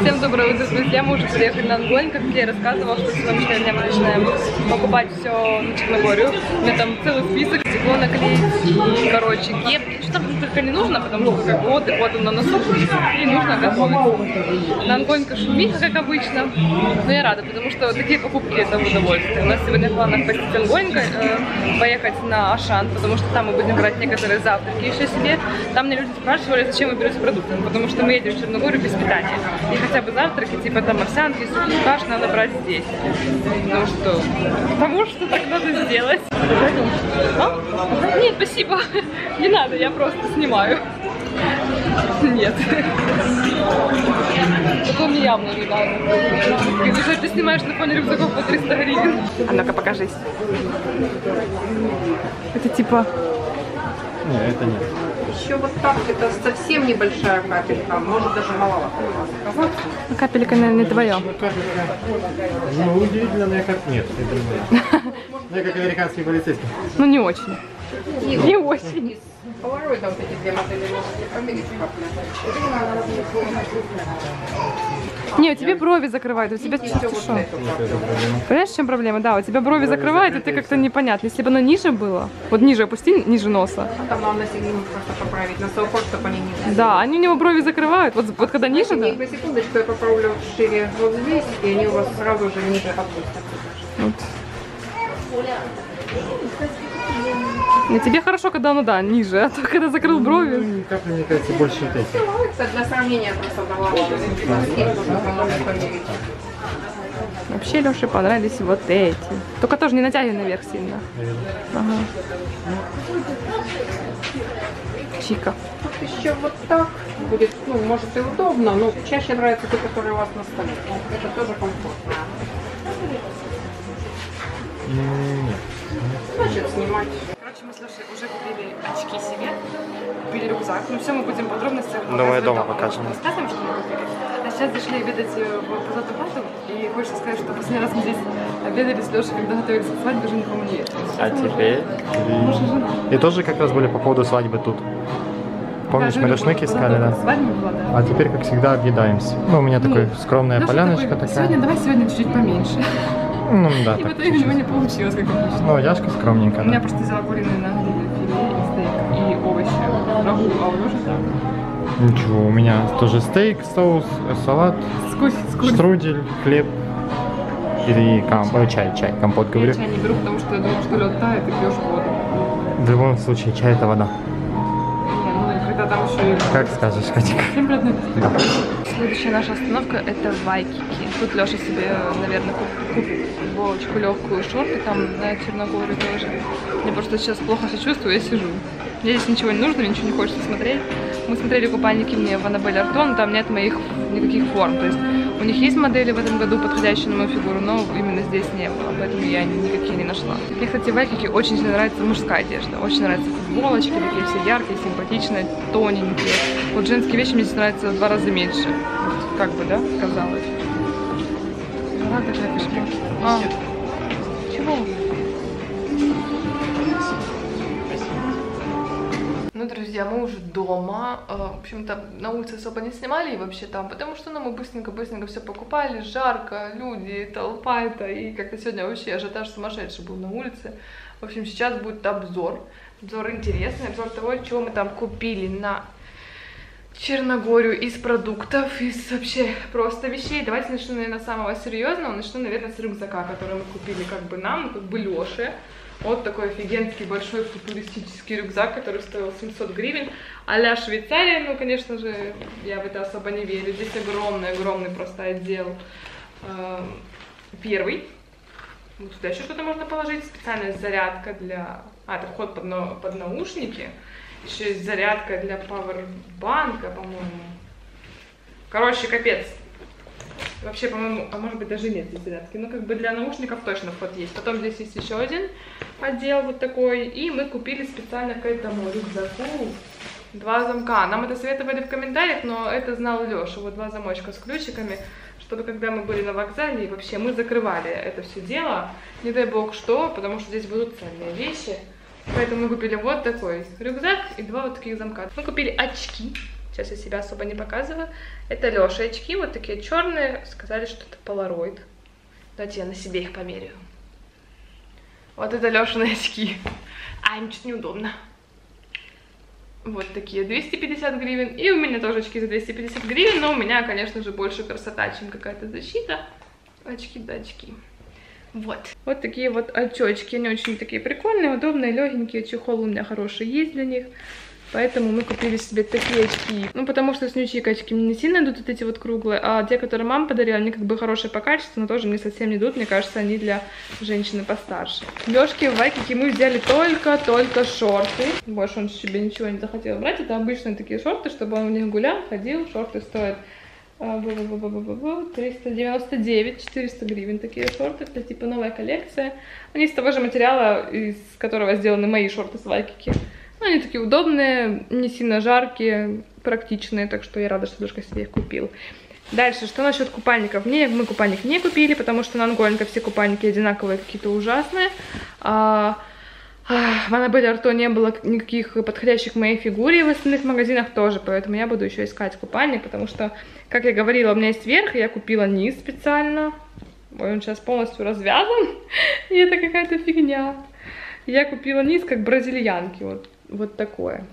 Всем доброе утро, друзья. Мы уже приехали на Ангонь. Как я рассказывала, что сегодняшнего дня мы начинаем покупать все на Черногорию. У меня там целый список, стекло наклеить короче, кепки. Что там только не нужно, потому что как бы отдых вот он на носу, и нужно готовить. На Ангонька шумиха, как обычно. Но я рада, потому что такие покупки это удовольствие. У нас сегодня в планах посетить Ангонька, э, поехать на Ашан, потому что там мы будем брать некоторые завтраки еще себе. Там мне люди спрашивали, зачем вы берете продукты, потому что мы едем в Черногорию без питания. И хотя бы завтраки, типа там овсянки, сухий каш надо брать здесь. Ну что, потому что так надо сделать. А? Нет, спасибо. Не надо, я просто снимаю. Нет. Такого мне явно не надо. И ты, ты снимаешь на фоне рюкзаков по 300 гривен. А ну-ка покажись. Это типа... Не, это нет. Еще вот так, это совсем небольшая капелька, может даже маловато. Ну, капелька, наверное, не твое. Ну? Ну, удивительно, но я как... Нет, не моя. Ну, я как американский полицейский. Ну, не очень. Не очень. Полароида вот эти две модели померить Не, у тебя брови закрывают, у тебя вот что? Понимаешь, в чем проблема? Да, у тебя брови закрывают, и ты как-то непонятно. Если бы оно ниже было, вот ниже опусти, ниже носа. Там надо на сегмент просто поправить, на чтобы они не Да, они у него брови закрывают. Вот, вот когда ниже, да? Секундочку, я поправлю шире вот здесь, и они у вас сразу же ниже опустятся. Вот. Не, тебе хорошо, когда оно, да, ниже, а то когда закрыл брови. Ну, капли, мне кажется, больше вот эти. Для сравнения просто. Вообще Леше понравились вот эти. Только тоже не натягивай наверх сильно. Ага. Чика. Вот еще вот так будет, ну, может и удобно, но чаще нравятся те, которые у вас на столе. Это тоже комфортно. Значит, снимать. Короче, мы с Лешей уже купили очки себе, купили рюкзак. Ну все мы будем в подробностях Думаю, дома покажем. Рассказываем, что мы купили. А сейчас зашли обедать э, в Позату Хату, и хочется сказать, что последний раз мы здесь обедали с Лешей, когда готовились к свадьбе, уже никому не. А теперь? Муж и жена. И тоже как раз были по поводу свадьбы тут. Помнишь, Да, мы рушники искали, да? Свадьба была, да. А теперь, как всегда, объедаемся. Ну, у меня такой скромная Лёша поляночка такой, такая. Сегодня, давай сегодня чуть-чуть поменьше. Ну, да, И в итоге у него не получилось, как обычно. Ну, Яшка скромненько, У меня да. просто взяла куриные на гриле филе и стейк, и овощи. Рагу, а у Лёши так. Ничего, у меня тоже стейк, соус, салат, Сквозь, сквозь. штрудель, хлеб или кам... ой, чай, чай, компот Я говорю. чай не беру, потому что я думаю, что лед тает и пьешь воду. В любом случае, чай это вода. Не, ну когда там еще и... Как скажешь, Катик. Всем приятного аппетита. Следующая наша остановка это Вайкики. Тут Леша себе, наверное, куп- купит футболочку легкую, шорты там на Черногорию тоже. Мне просто сейчас плохо себя чувствую, я сижу. Мне здесь ничего не нужно, мне ничего не хочется смотреть. Мы смотрели купальники мне в Аннабель Артон, там нет моих никаких форм. То есть у них есть модели в этом году, подходящие на мою фигуру, но именно здесь не было, поэтому я никакие не нашла. Мне, кстати, в Вайкике очень сильно нравится мужская одежда. Очень нравятся футболочки, такие все яркие, симпатичные, тоненькие. Вот женские вещи мне здесь нравятся в два раза меньше. Вот, как бы, да, казалось. Жара такая кошмар. А, чего? Ну, друзья, мы уже дома. Э, В общем-то, на улице особо не снимали и вообще там, потому что ну, мы быстренько-быстренько все покупали. Жарко, люди, толпа это. И как-то сегодня вообще ажиотаж сумасшедший был на улице. В общем, сейчас будет обзор. Обзор интересный, обзор того, чего мы там купили на Черногорию из продуктов, из вообще просто вещей. Давайте начну, наверное, с самого серьезного. Начну, наверное, с рюкзака, который мы купили как бы нам, как бы Лёше. Вот такой офигенский большой футуристический рюкзак, который стоил 700 гривен. а Швейцария, ну, конечно же, я в это особо не верю. Здесь огромный-огромный просто отдел. э, Первый. Вот сюда еще что-то можно положить. Специальная зарядка для... А, это вход под, на- под наушники. Еще есть зарядка для пауэрбанка, по-моему. Короче, капец. Вообще, по-моему, а может быть даже нет здесь зарядки. Ну, как бы для наушников точно вход есть. Потом здесь есть еще один отдел вот такой. И мы купили специально к этому рюкзаку два замка. Нам это советовали в комментариях, но это знал Леша. Вот два замочка с ключиками, чтобы когда мы были на вокзале, и вообще мы закрывали это все дело. Не дай бог что, потому что здесь будут ценные вещи. Поэтому мы купили вот такой рюкзак и два вот таких замка. Мы купили очки. Сейчас я себя особо не показываю. Это Леша очки, вот такие черные. Сказали, что это полароид. Давайте я на себе их померяю. Вот это Лешины очки. А, им чуть неудобно. Вот такие 250 гривен. И у меня тоже очки за 250 гривен, но у меня, конечно же, больше красота, чем какая-то защита. Очки да очки. Вот. Вот такие вот очечки. Они очень такие прикольные, удобные, легенькие. Чехол у меня хороший есть для них. Поэтому мы купили себе такие очки. Ну, потому что снючие очки мне не сильно идут вот эти вот круглые, а те, которые мама подарила, они как бы хорошие по качеству, но тоже мне совсем не идут. Мне кажется, они для женщины постарше. Лёшки в Вайкике мы взяли только-только шорты. Больше он себе ничего не захотел брать. Это обычные такие шорты, чтобы он в них гулял, ходил. Шорты стоят 399, 400 гривен такие шорты. Это типа новая коллекция. Они из того же материала, из которого сделаны мои шорты с Вайкики. Ну, они такие удобные, не сильно жаркие, практичные, так что я рада, что Душка себе их купил. Дальше, что насчет купальников? Не, мы купальник не купили, потому что на Анголенко все купальники одинаковые, какие-то ужасные. А, а, в Аннабель Арто не было никаких подходящих моей фигуре, в остальных магазинах тоже, поэтому я буду еще искать купальник, потому что, как я говорила, у меня есть верх, я купила низ специально. Ой, он сейчас полностью развязан, и это какая-то фигня. Я купила низ, как бразильянки, вот вот такое.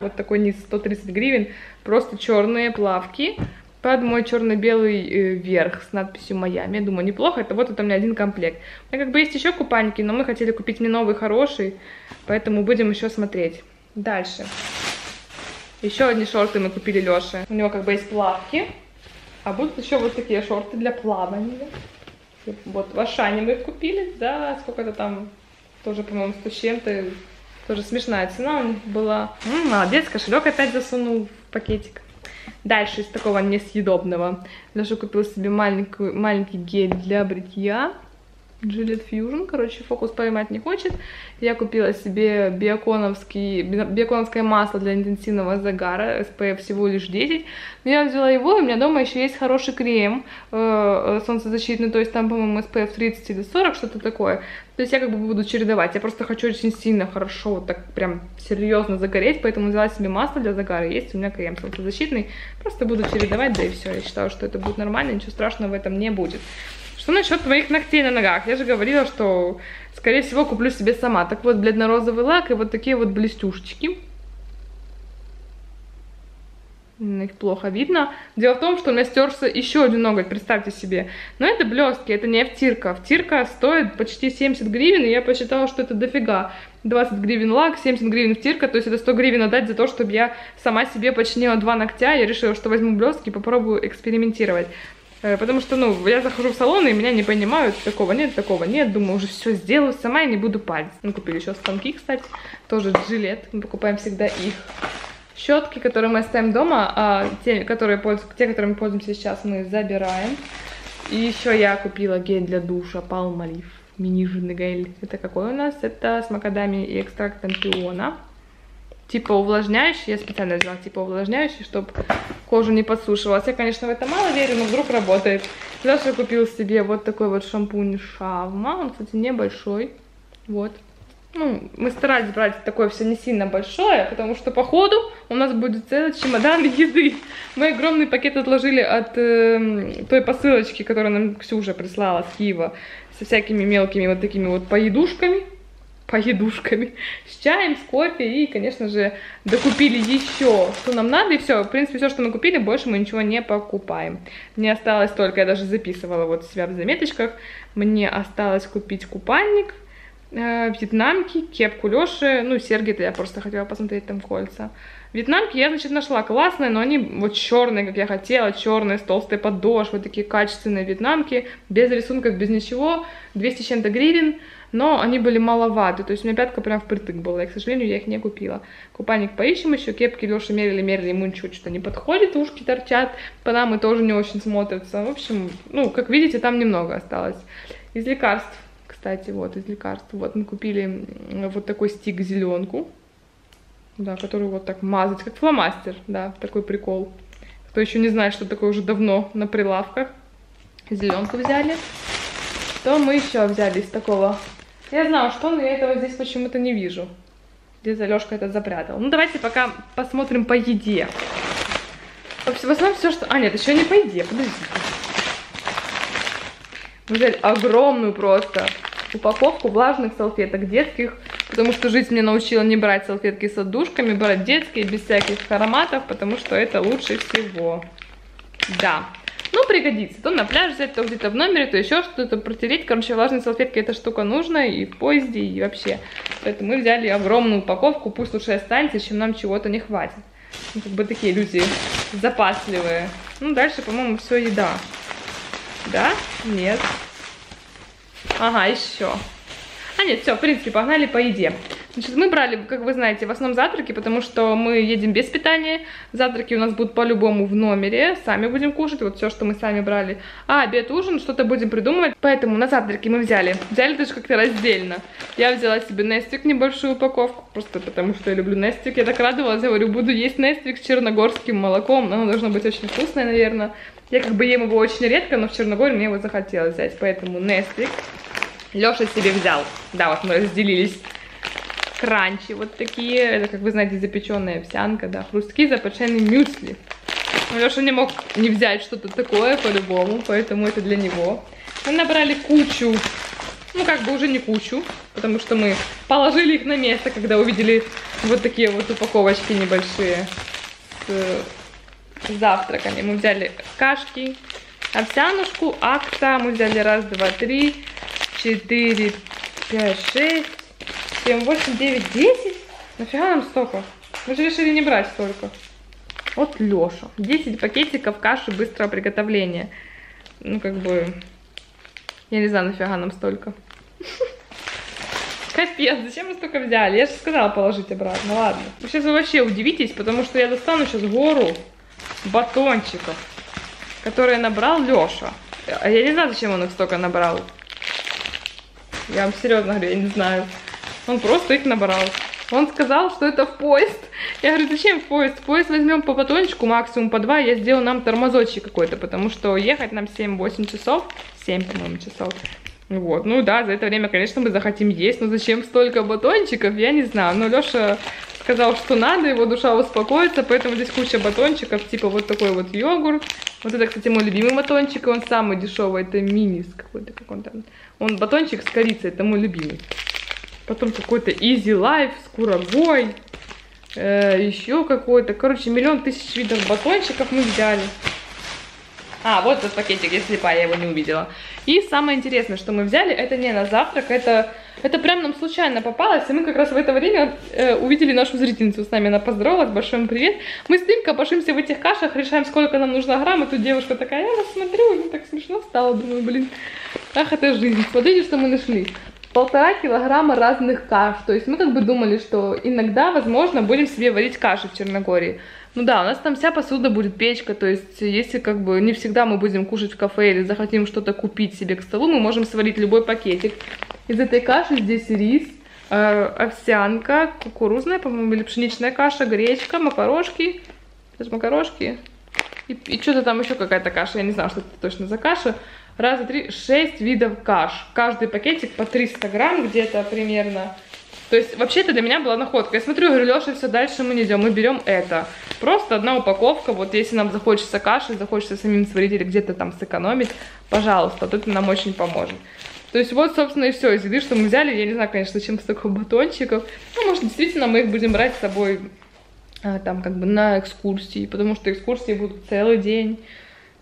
Вот такой низ 130 гривен. Просто черные плавки под мой черно-белый э, верх с надписью Майами. Я думаю, неплохо. Это вот это у меня один комплект. У меня как бы есть еще купальники, но мы хотели купить мне новый хороший, поэтому будем еще смотреть. Дальше. Еще одни шорты мы купили Леше. У него как бы есть плавки, а будут еще вот такие шорты для плавания. Вот в Ашане мы их купили, да, сколько-то там, тоже, по-моему, 100 с чем-то, тоже смешная цена у них была. М -м, молодец, кошелек опять засунул в пакетик. Дальше из такого несъедобного. Даже купил себе маленькую, маленький гель для бритья. Gillette Fusion, короче, фокус поймать не хочет. Я купила себе биоконовский, биоконовское масло для интенсивного загара, SPF всего лишь 10. Но я взяла его, и у меня дома еще есть хороший крем э, э солнцезащитный, то есть там, по-моему, SPF 30 или 40, что-то такое. То есть я как бы буду чередовать. Я просто хочу очень сильно, хорошо, вот так прям серьезно загореть, поэтому взяла себе масло для загара. Есть у меня крем солнцезащитный, просто буду чередовать, да и все. Я считаю, что это будет нормально, ничего страшного в этом не будет. Что насчет твоих ногтей на ногах? Я же говорила, что, скорее всего, куплю себе сама. Так вот, бледно-розовый лак и вот такие вот блестюшечки. Их плохо видно. Дело в том, что у меня стерся еще один ноготь, представьте себе. Но это блестки, это не втирка. Втирка стоит почти 70 гривен, и я посчитала, что это дофига. 20 гривен лак, 70 гривен втирка, то есть это 100 гривен отдать за то, чтобы я сама себе починила два ногтя. Я решила, что возьму блестки и попробую экспериментировать. Э, потому что, ну, я захожу в салон, и меня не понимают, такого нет, такого нет. Думаю, уже все сделаю сама и не буду палить. Мы купили еще станки, кстати, тоже жилет. Мы покупаем всегда их. Щетки, которые мы оставим дома, а те, которые, пользуются, те, которыми пользуемся сейчас, мы забираем. И еще я купила гель для душа Palmolive. Мини-жирный гель. Это какой у нас? Это с макадами и экстрактом пиона типа увлажняющий, я специально взяла типа увлажняющий, чтобы кожу не подсушивалась. Я, конечно, в это мало верю, но вдруг работает. Леша купил себе вот такой вот шампунь Шавма, он, кстати, небольшой, вот. Ну, мы старались брать такое все не сильно большое, потому что по ходу у нас будет целый чемодан еды. Мы огромный пакет отложили от э, той посылочки, которую нам Ксюша прислала с Киева, со всякими мелкими вот такими вот поедушками поедушками, с чаем, с кофе и, конечно же, докупили еще, что нам надо, и все. В принципе, все, что мы купили, больше мы ничего не покупаем. Мне осталось только, я даже записывала вот себя в заметочках, мне осталось купить купальник, э, вьетнамки, кепку Леши, ну, серьги-то я просто хотела посмотреть там кольца. Вьетнамки я, значит, нашла классные, но они вот черные, как я хотела, черные, с толстой подошвой, такие качественные вьетнамки, без рисунков, без ничего, 200 с чем-то гривен, но они были маловаты, то есть у меня пятка прям впритык была, и, к сожалению, я их не купила. Купальник поищем еще, кепки Леша мерили, мерили, ему ничего что-то не подходит, ушки торчат, панамы тоже не очень смотрятся, в общем, ну, как видите, там немного осталось. Из лекарств, кстати, вот, из лекарств, вот, мы купили вот такой стик зеленку, да, который вот так мазать, как фломастер, да, такой прикол. Кто еще не знает, что такое уже давно на прилавках, зеленку взяли. Что мы еще взяли из такого я знала, что, но я этого здесь почему-то не вижу. Где-то это запрятал. Ну, давайте пока посмотрим по еде. В основном все, что... А, нет, еще не по еде, подождите. Мы взяли огромную просто упаковку влажных салфеток детских, потому что жизнь мне научила не брать салфетки с отдушками, брать детские, без всяких ароматов, потому что это лучше всего. Да. Ну, пригодится. То на пляж взять, то где-то в номере, то еще что-то протереть. Короче, влажные салфетки эта штука нужна и в поезде, и вообще. Поэтому мы взяли огромную упаковку, пусть лучше останется, чем нам чего-то не хватит. Ну, как бы такие люди запасливые. Ну, дальше, по-моему, все еда. Да? Нет. Ага, еще. А нет, все, в принципе, погнали по еде. Значит, мы брали, как вы знаете, в основном завтраки, потому что мы едем без питания. Завтраки у нас будут по-любому в номере, сами будем кушать, вот все, что мы сами брали. А обед, ужин, что-то будем придумывать. Поэтому на завтраки мы взяли. Взяли даже как-то раздельно. Я взяла себе Нестик, небольшую упаковку, просто потому что я люблю Нестик. Я так радовалась, я говорю, буду есть Нестик с черногорским молоком. Оно должно быть очень вкусное, наверное. Я как бы ем его очень редко, но в Черногории мне его захотелось взять, поэтому Нестик. Леша себе взял. Да, вот мы разделились. Кранчи вот такие. Это, как вы знаете, запеченная овсянка, да. Хрустки, запеченный мюсли. Леша не мог не взять что-то такое по-любому, поэтому это для него. Мы набрали кучу, ну как бы уже не кучу, потому что мы положили их на место, когда увидели вот такие вот упаковочки небольшие с завтраками. Мы взяли кашки, овсянушку, акта, мы взяли раз, два, три, четыре, пять, шесть, семь, восемь, девять, десять. Нафига нам столько? Мы же решили не брать столько. Вот Леша. 10 пакетиков каши быстрого приготовления. Ну, как бы... Я не знаю, нафига нам столько. Капец, зачем мы столько взяли? Я же сказала положить обратно, ладно. Вы сейчас вообще удивитесь, потому что я достану сейчас гору батончиков, которые набрал Леша. А я не знаю, зачем он их столько набрал. Я вам серьезно говорю, я не знаю. Он просто их набрал. Он сказал, что это в поезд. Я говорю, зачем в поезд? В поезд возьмем по батончику, максимум по два. Я сделаю нам тормозочек какой-то, потому что ехать нам 7-8 часов. 7, по-моему, часов. Вот, ну да, за это время, конечно, мы захотим есть, но зачем столько батончиков, я не знаю. Но Леша сказал, что надо, его душа успокоится, поэтому здесь куча батончиков, типа вот такой вот йогурт. Вот это, кстати, мой любимый батончик, он самый дешевый, это мини какой-то, как он там. Он батончик с корицей, это мой любимый. Потом какой-то Easy Life с курагой. Э, еще какой-то. Короче, миллион тысяч видов батончиков мы взяли. А, вот этот пакетик, я слепая, я его не увидела. И самое интересное, что мы взяли, это не на завтрак, это, это прям нам случайно попалось. И мы как раз в это время э, увидели нашу зрительницу с нами, она поздоровалась, большой привет. Мы с ним копошимся в этих кашах, решаем, сколько нам нужно грамм, и тут девушка такая, я вас смотрю, так смешно стало, думаю, блин, ах, это жизнь. Смотрите, что мы нашли. Полтора килограмма разных каш, то есть мы как бы думали, что иногда, возможно, будем себе варить каши в Черногории. Ну да, у нас там вся посуда будет печка, то есть если как бы не всегда мы будем кушать в кафе или захотим что-то купить себе к столу, мы можем сварить любой пакетик. Из этой каши здесь рис, э, овсянка, кукурузная, по-моему, или пшеничная каша, гречка, макарошки, сейчас макарошки, и, и что-то там еще какая-то каша, я не знаю, что это точно за каша. Раз, два, три, шесть видов каш. Каждый пакетик по 300 грамм где-то примерно. То есть вообще это для меня была находка. Я смотрю, говорю, Леша, все, дальше мы не идем, мы берем это. Просто одна упаковка, вот если нам захочется каши, захочется самим сварить или где-то там сэкономить, пожалуйста, это нам очень поможет. То есть вот, собственно, и все из еды, что мы взяли. Я не знаю, конечно, зачем столько батончиков. Ну, может, действительно, мы их будем брать с собой а, там как бы на экскурсии, потому что экскурсии будут целый день.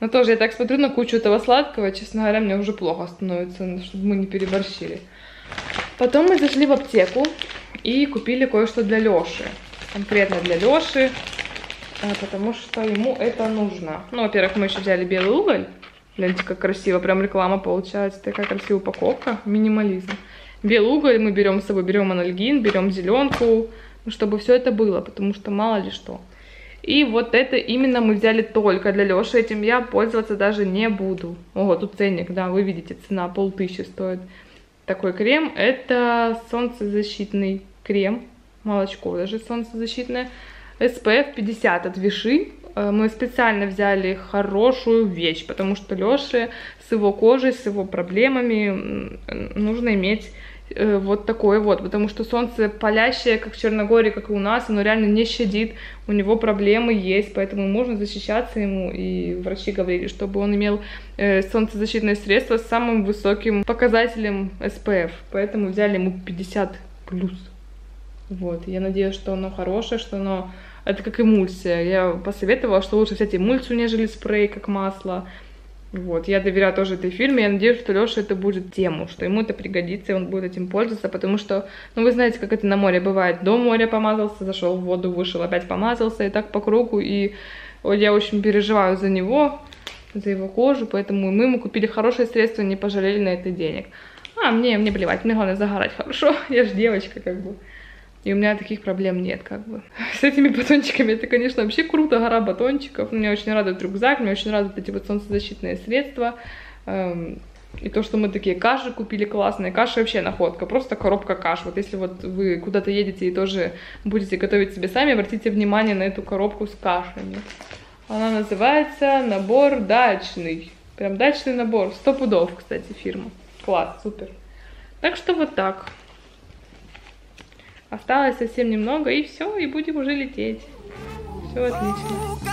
Но тоже я так смотрю на кучу этого сладкого, честно говоря, мне уже плохо становится, чтобы мы не переборщили. Потом мы зашли в аптеку и купили кое-что для Лёши. Конкретно для Лёши, а, потому что ему это нужно. Ну, во-первых, мы еще взяли белый уголь. Гляньте, как красиво, прям реклама получается. Такая красивая упаковка, минимализм. Белый уголь мы берем с собой, берем анальгин, берем зеленку, ну, чтобы все это было, потому что мало ли что. И вот это именно мы взяли только для Леши, этим я пользоваться даже не буду. Ого, тут ценник, да, вы видите, цена полтысячи стоит такой крем. Это солнцезащитный крем, молочко даже солнцезащитное. SPF 50 от Виши. Э, мы специально взяли хорошую вещь, потому что Лёше с его кожей, с его проблемами нужно иметь вот такой вот, потому что солнце палящее, как в Черногории, как и у нас, оно реально не щадит, у него проблемы есть, поэтому можно защищаться ему, и врачи говорили, чтобы он имел э, солнцезащитное средство с самым высоким показателем SPF, поэтому взяли ему 50 плюс. Вот, я надеюсь, что оно хорошее, что оно... Это как эмульсия. Я посоветовала, что лучше взять эмульсию, нежели спрей, как масло. Вот, я доверяю тоже этой фирме, я надеюсь, что Леша это будет тему, что ему это пригодится, и он будет этим пользоваться, потому что, ну, вы знаете, как это на море бывает, до моря помазался, зашел в воду, вышел, опять помазался, и так по кругу, и вот я очень переживаю за него, за его кожу, поэтому мы ему купили хорошее средство, не пожалели на это денег. А, мне, мне плевать, мне главное загорать хорошо, я же девочка, как бы. И у меня таких проблем нет, как бы. С этими батончиками это, конечно, вообще круто, гора батончиков. Меня очень радует рюкзак, меня очень радуют эти вот солнцезащитные средства. Эм, и то, что мы такие каши купили классные. Каша вообще находка, просто коробка каш. Вот если вот вы куда-то едете и тоже будете готовить себе сами, обратите внимание на эту коробку с кашами. Она называется набор дачный. Прям дачный набор. Сто пудов, кстати, фирма. Класс, супер. Так что вот так. Осталось совсем немного, и все, и будем уже лететь. Все отлично.